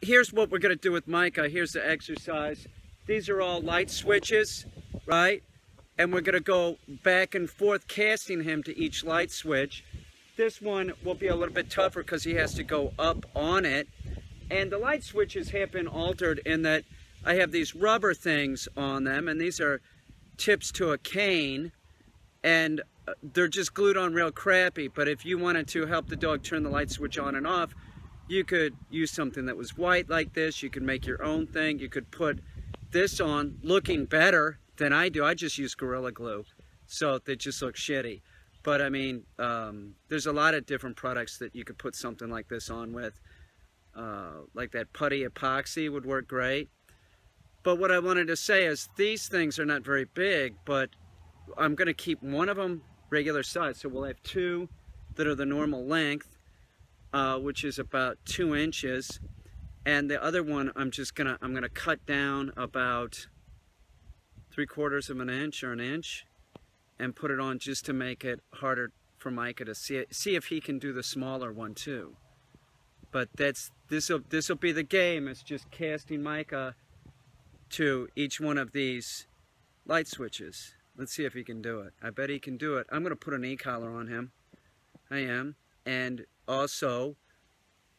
here's what we're going to do with Micah. Here's the exercise. These are all light switches, right? And we're going to go back and forth casting him to each light switch. This one will be a little bit tougher because he has to go up on it. And the light switches have been altered in that I have these rubber things on them, and these are tips to a cane, and uh, they're just glued on real crappy. But if you wanted to help the dog turn the light switch on and off, you could use something that was white like this. You could make your own thing. You could put this on looking better than I do. I just use Gorilla Glue, so they just look shitty. But I mean, um, there's a lot of different products that you could put something like this on with. Uh, like that putty epoxy would work great. But what I wanted to say is these things are not very big, but I'm going to keep one of them regular size. So we'll have two that are the normal length uh, which is about two inches. And the other one, I'm just gonna, I'm gonna cut down about three quarters of an inch or an inch and put it on just to make it harder for Micah to see it, see if he can do the smaller one too. But that's, this'll, this'll be the game. It's just casting Micah to each one of these light switches. Let's see if he can do it. I bet he can do it. I'm gonna put an e-collar on him. I am. And also,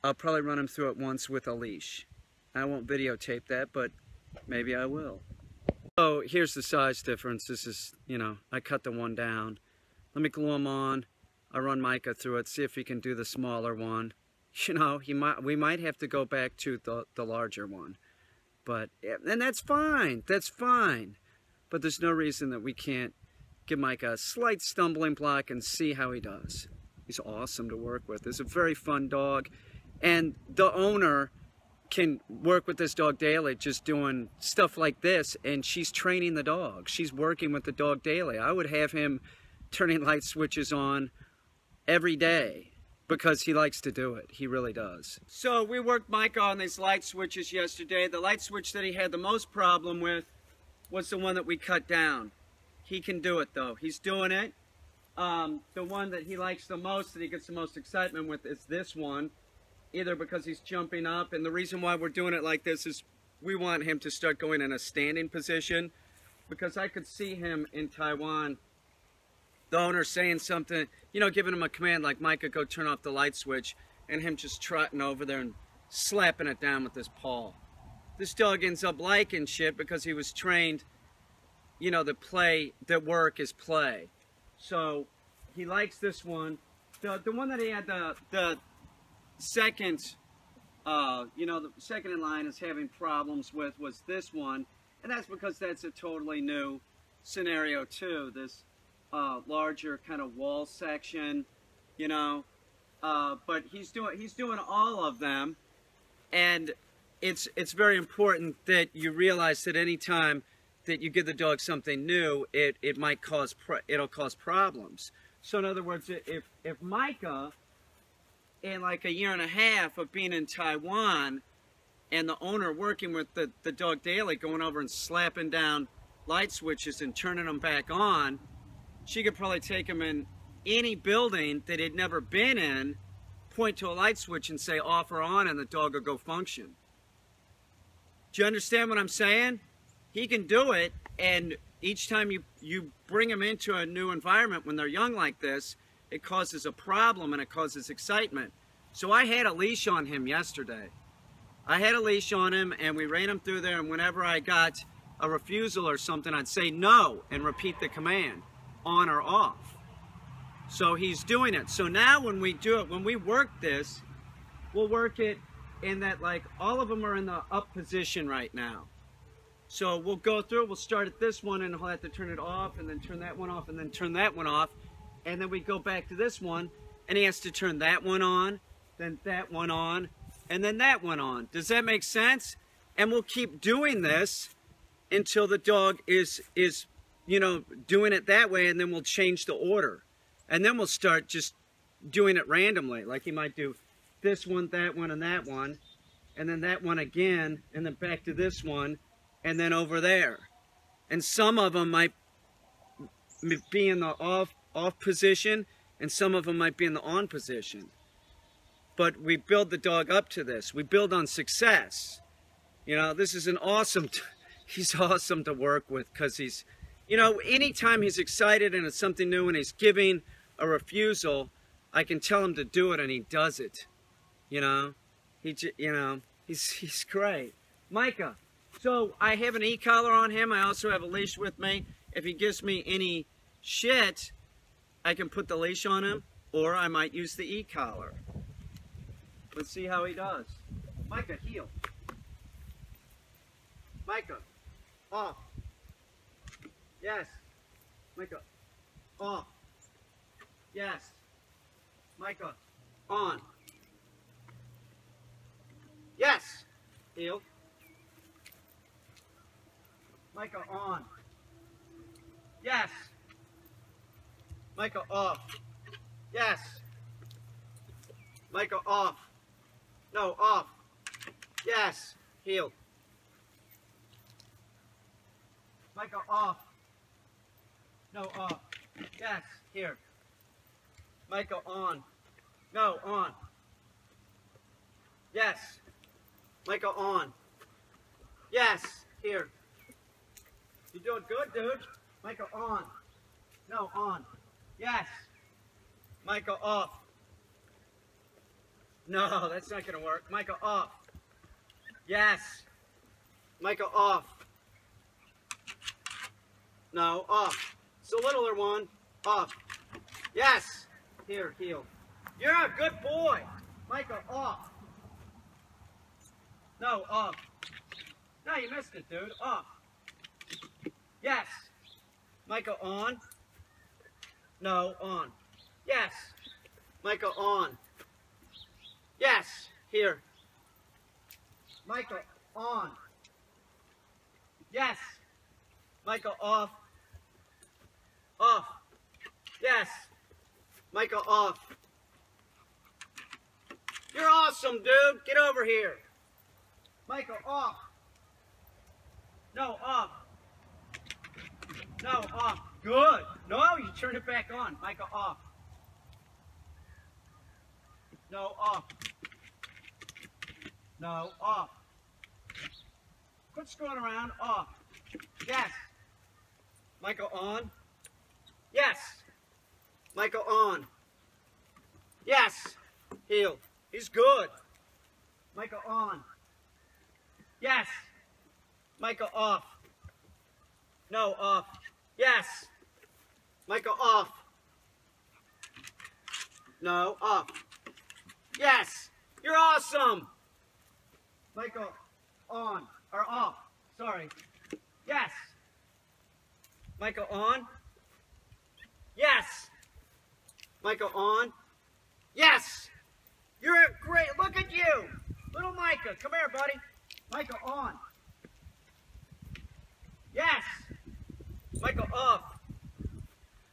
I'll probably run him through it once with a leash. I won't videotape that, but maybe I will. So here's the size difference. This is, you know, I cut the one down. Let me glue him on. I'll run Micah through it, see if he can do the smaller one. You know, he might. we might have to go back to the, the larger one. But, and that's fine. That's fine. But there's no reason that we can't give Micah a slight stumbling block and see how he does. He's awesome to work with. He's a very fun dog. And the owner can work with this dog daily, just doing stuff like this, and she's training the dog. She's working with the dog daily. I would have him turning light switches on every day because he likes to do it. He really does. So we worked Mike on these light switches yesterday. The light switch that he had the most problem with was the one that we cut down. He can do it though. He's doing it. Um, the one that he likes the most, that he gets the most excitement with, is this one. Either because he's jumping up, and the reason why we're doing it like this is we want him to start going in a standing position. Because I could see him in Taiwan, the owner saying something, you know, giving him a command like, Micah, go turn off the light switch, and him just trotting over there and slapping it down with his paw. This dog ends up liking shit because he was trained, you know, the play, that work is play. So he likes this one. The the one that he had the the second, uh, you know, the second in line is having problems with was this one, and that's because that's a totally new scenario too. This uh, larger kind of wall section, you know. Uh, but he's doing he's doing all of them, and it's it's very important that you realize that anytime that you give the dog something new, it, it might cause, it'll cause problems. So in other words, if, if Micah, in like a year and a half of being in Taiwan, and the owner working with the, the dog daily, going over and slapping down light switches and turning them back on, she could probably take him in any building that he'd never been in, point to a light switch and say off or on, and the dog will go function. Do you understand what I'm saying? He can do it and each time you you bring them into a new environment when they're young like this it causes a problem and it causes excitement. So i had a leash on him yesterday. I had a leash on him and we ran him through there and whenever i got a refusal or something i'd say no and repeat the command on or off. So he's doing it. So now when we do it when we work this we'll work it in that like all of them are in the up position right now so we'll go through, we'll start at this one and he'll have to turn it off and then turn that one off and then turn that one off. And then we go back to this one and he has to turn that one on, then that one on, and then that one on. Does that make sense? And we'll keep doing this until the dog is, is you know, doing it that way and then we'll change the order. And then we'll start just doing it randomly. Like he might do this one, that one, and that one, and then that one again, and then back to this one, and then over there. And some of them might be in the off, off position, and some of them might be in the on position. but we build the dog up to this. We build on success. You know, this is an awesome, he's awesome to work with because he's, you know, anytime he's excited and it's something new and he's giving a refusal, I can tell him to do it and he does it. You know, he, you know, he's, he's great. Micah, so I have an e-collar on him. I also have a leash with me. If he gives me any shit, I can put the leash on him or I might use the e-collar. Let's see how he does. Micah, heel. Micah, off. Yes. Micah, off. Yes. Micah, on. Yes. Heel. Micah, on. Yes. Micah, off. Yes. Micah, off. No, off. Yes. Heel. Micah, off. No, off. Yes. Here. Micah, on. No, on. Yes. Micah, on. Yes. Here. You're doing good, dude. Micah, on. No, on. Yes. Micah, off. No, that's not going to work. Micah, off. Yes. Micah, off. No, off. It's a littler one. Off. Yes. Here, heel. You're a good boy. Micah, off. No, off. No, you missed it, dude. Off. Yes. Micah, on. No, on. Yes. Micah, on. Yes. Here. Micah, on. Yes. Micah, off. Off. Yes. Micah, off. You're awesome, dude. Get over here. Micah, off. No, off. No, off. Good. No, you turn it back on. Micah, off. No, off. No, off. Quit screwing around. Off. Yes. Micah, on. Yes. Micah, on. Yes. Heel. He's good. Micah, on. Yes. Micah, off. No, off. Yes. Micah, off. No, off. Yes. You're awesome. Micah, on. Or off. Sorry. Yes. Micah, on. Yes. Micah, on. Yes. You're a great. Look at you. Little Micah. Come here, buddy. Micah, on. Yes. Micah, off.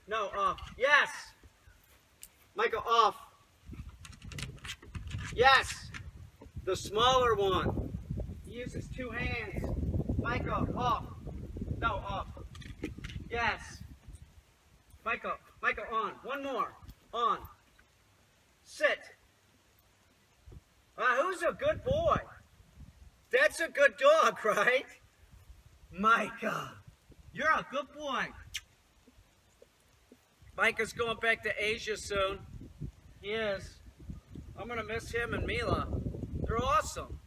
No, off. Yes. Micah, off. Yes. The smaller one. He uses two hands. Micah, off. No, off. Yes. Micah, Micah, on. One more. On. Sit. Uh, who's a good boy? That's a good dog, right? Micah, you're a good boy. Micah's going back to Asia soon. He is. I'm going to miss him and Mila. They're awesome.